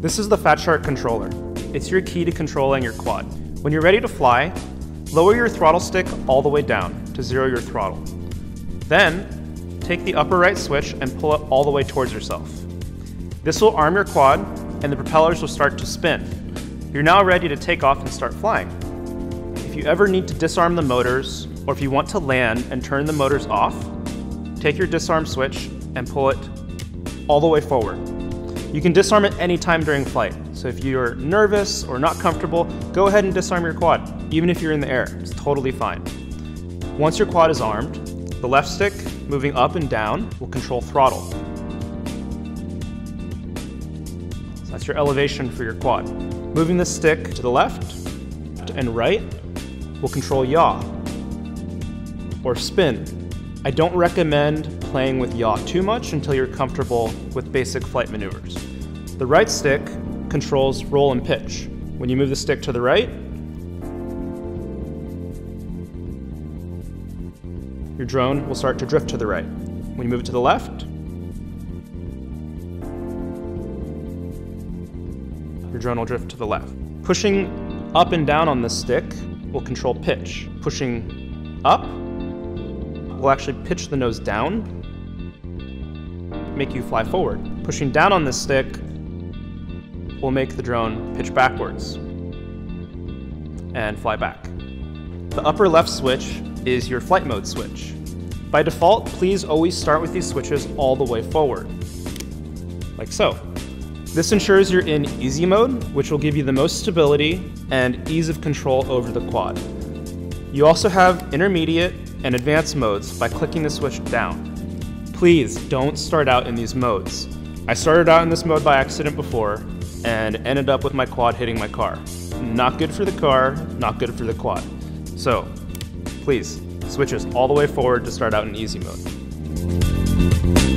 This is the Fat Shark controller. It's your key to controlling your quad. When you're ready to fly, lower your throttle stick all the way down to zero your throttle. Then, take the upper right switch and pull it all the way towards yourself. This will arm your quad and the propellers will start to spin. You're now ready to take off and start flying. If you ever need to disarm the motors, or if you want to land and turn the motors off, take your disarm switch and pull it all the way forward. You can disarm it anytime during flight. So if you're nervous or not comfortable, go ahead and disarm your quad, even if you're in the air, it's totally fine. Once your quad is armed, the left stick moving up and down will control throttle. So that's your elevation for your quad. Moving the stick to the left and right will control yaw or spin. I don't recommend playing with yaw too much until you're comfortable with basic flight maneuvers. The right stick controls roll and pitch. When you move the stick to the right, your drone will start to drift to the right. When you move it to the left, your drone will drift to the left. Pushing up and down on the stick will control pitch. Pushing up will actually pitch the nose down, make you fly forward. Pushing down on this stick will make the drone pitch backwards and fly back. The upper left switch is your flight mode switch. By default, please always start with these switches all the way forward, like so. This ensures you're in easy mode, which will give you the most stability and ease of control over the quad. You also have intermediate and advanced modes by clicking the switch down. Please don't start out in these modes. I started out in this mode by accident before and ended up with my quad hitting my car. Not good for the car, not good for the quad. So, please, switches all the way forward to start out in easy mode.